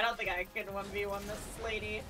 I don't think I can 1v1 this lady.